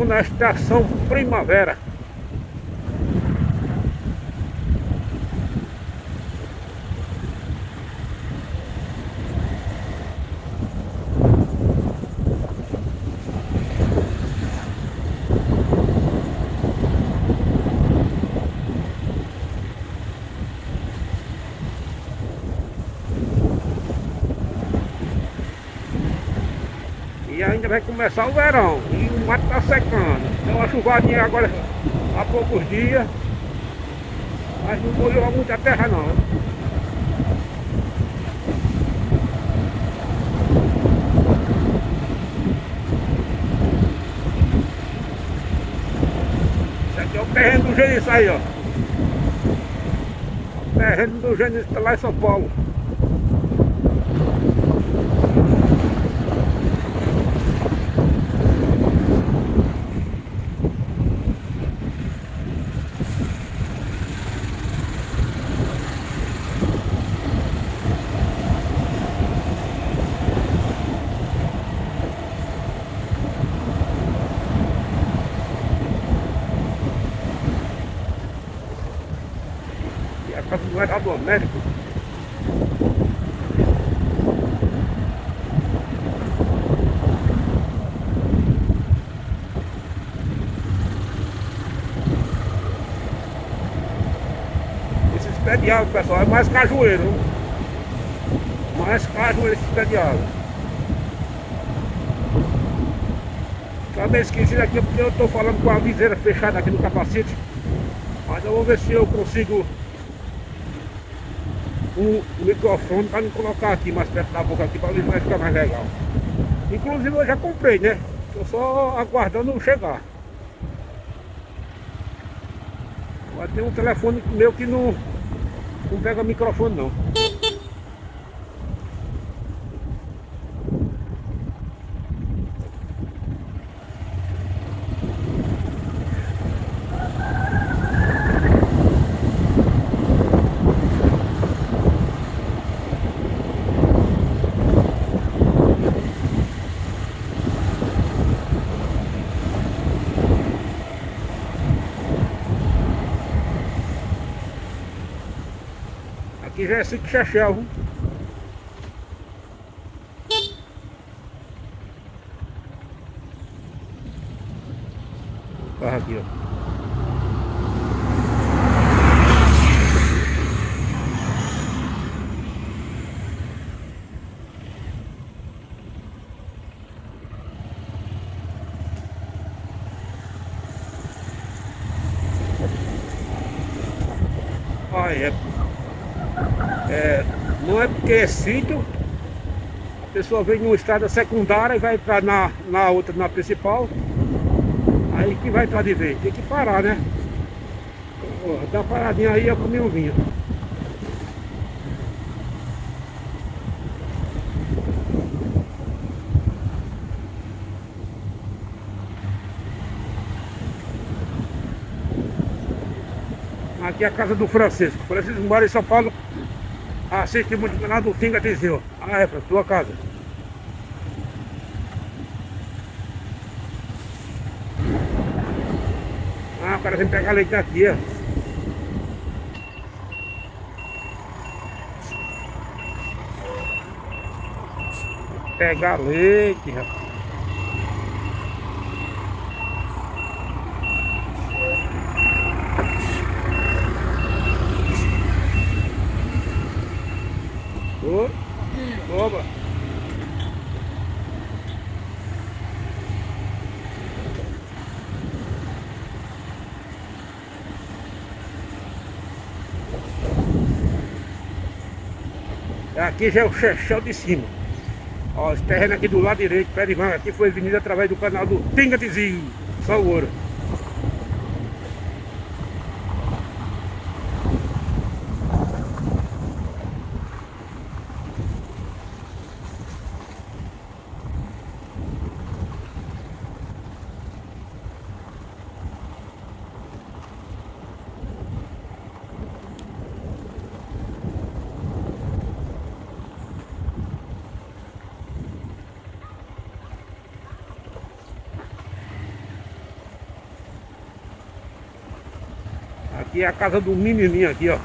Estamos na estação Primavera. E ainda vai começar o verão e o mato tá secando. Então uma chuvadinha agora há poucos dias. Mas não molhou muita terra não. É terreno do Genice aí, ó. Terreno do Genice tá lá em São Paulo. E a casa do Heraldo Américo. Água, pessoal, é mais cajueiro. Mais cajueiro esses pés de água. Tá meio esquisito aqui porque eu tô falando com a viseira fechada aqui no capacete. Mas eu vou ver se eu consigo um microfone para me colocar aqui mais perto da boca aqui para se vai ficar mais legal. Inclusive eu já comprei, né? Tô só aguardando chegar. Mas tem um telefone meu que não, não pega microfone não. Aqui já é chachel, viu? Carro aqui, ó. Ah, é. É, não é porque é sítio, a pessoa vem numa estrada secundária e vai entrar na, na outra, na principal, aí que vai entrar de vez. Tem que parar, né? Ó, Dá uma paradinha aí, eu comi um vinho. Aqui é a casa do Francisco. Francisco mora em São Paulo. Assiste muito o canal do Tinga Tizil. Ah, é, pra sua casa. Ah, o cara vem pegar leite daqui, ó. Pegar leite, rapaz. Aqui já é o Chechel de cima. Ó, esse terreno aqui do lado direito, pé de manga, aqui foi vendido através do canal do Tinga Tizinho. Só o ouro. Aqui é a casa do menininho aqui, ó.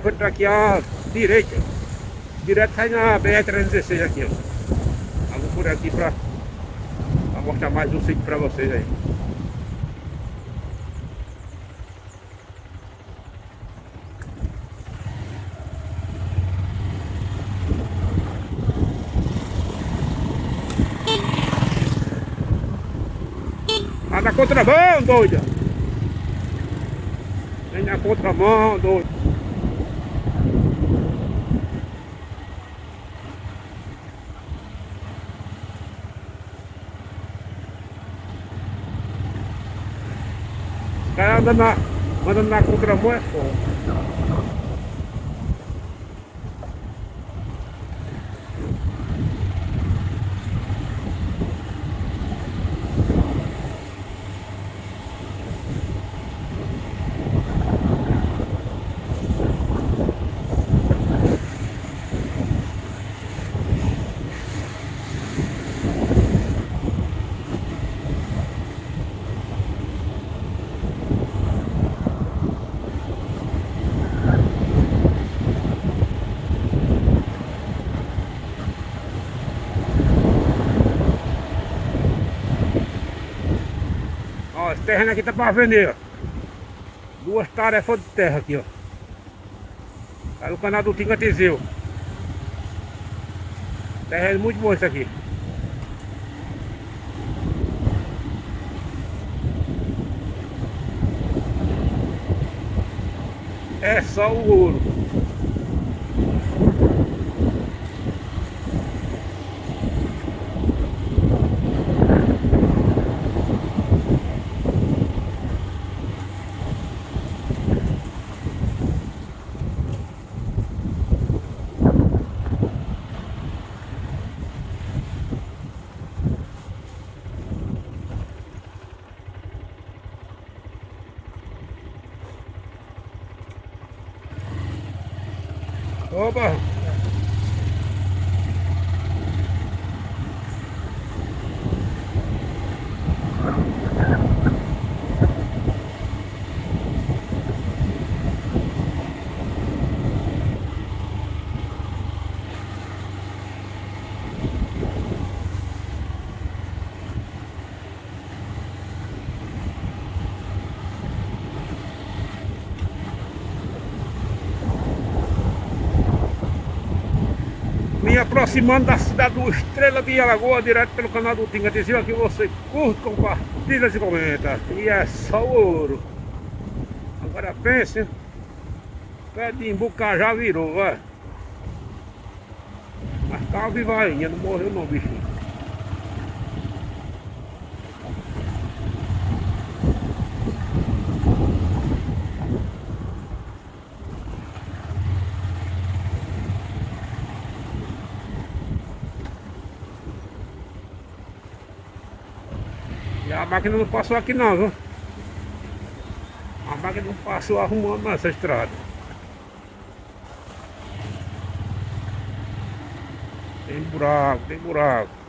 Vou entrar aqui à direita. Direto sai na BR-316 aqui, ó. Vou por aqui pra, pra mostrar mais um sítio pra vocês aí. Anda na contramão, doida! Vem na contramão, doido! O cara anda na, Ó, esse terreno aqui tá pra vender, ó. Duas tarefas de terra aqui, ó. Tá no canal do Tinga Teseu. Terreno muito bom esse aqui. É só o ouro. Bye-bye. Aproximando da cidade do Estrela de Alagoa, direto pelo canal do Tinga Teseu, aqui você curte, compartilha e comenta. E é só ouro. Agora pense, pé de embucar já virou, vai. Mas tá vivo ainda, não morreu não, bichinho. Máquina não passou aqui não, viu? A máquina não passou arrumando nessa estrada. Tem buraco, tem buraco.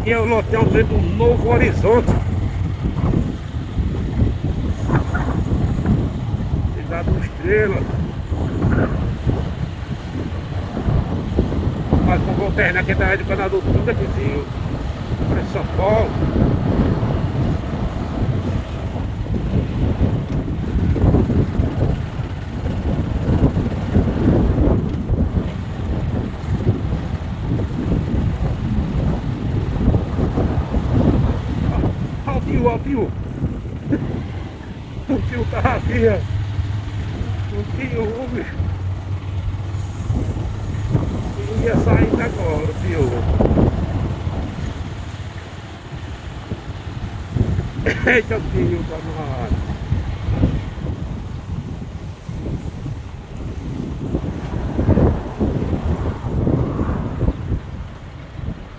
Aqui é o loteão do Novo Horizonte. Cidade do Estrela. Mas o terreno aqui da do canal do Tudo aqui, para São Paulo. tio, ó tio. O tio tá aqui, ó. O tio, o bicho. Ele ia saindo agora, tio. Eita, tio tá no ar.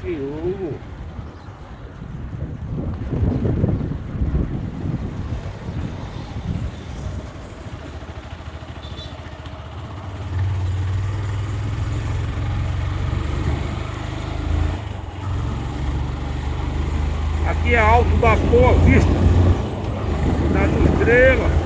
Tio. Aqui é alto da Boa Vista, das estrelas.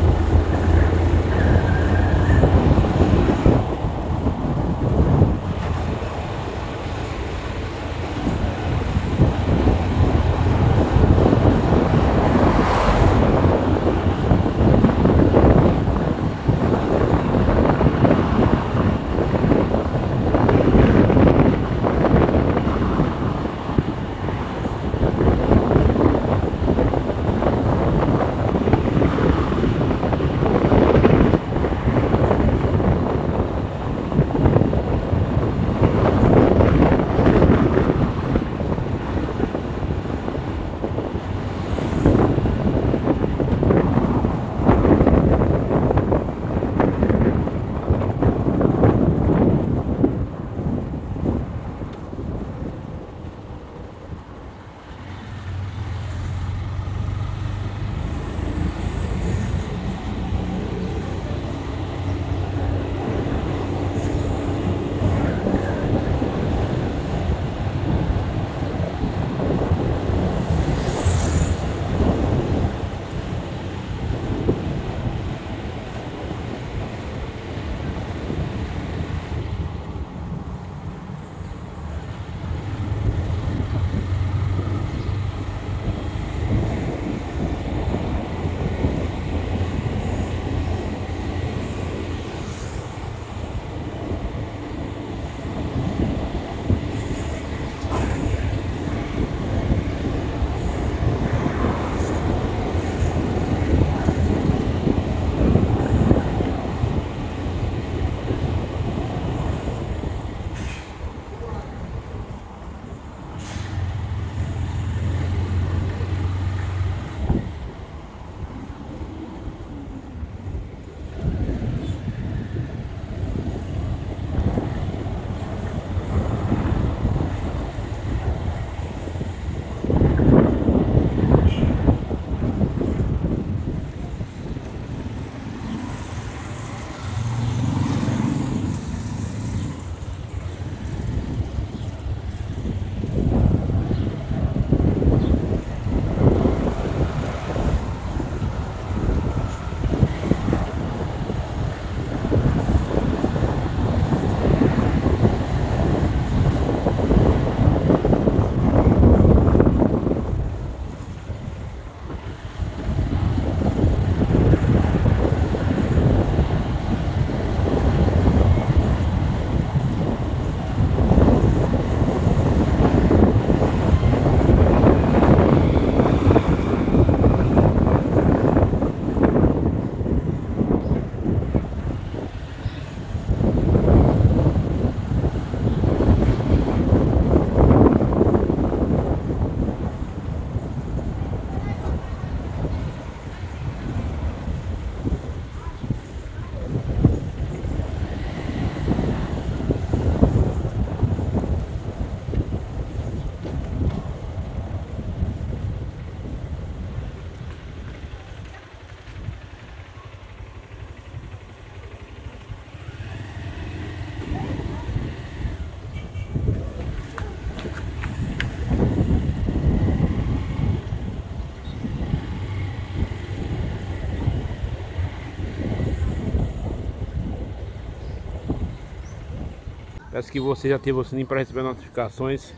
Peço que você já ative o sininho para receber notificações.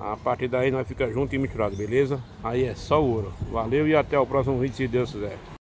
A partir daí nós fica junto e misturado, beleza? Aí é só ouro. Valeu e até o próximo vídeo, se Deus quiser.